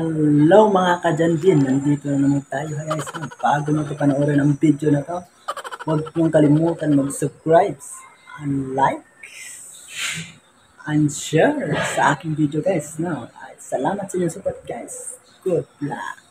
Hello mga kadyanjin, nandito na naman tayo guys. Bago nyo ito panoorin ang video na to, huwag niyong kalimutan mag-subscribe and like and share sa aking video guys. No? At salamat sa inyong support guys. Good luck!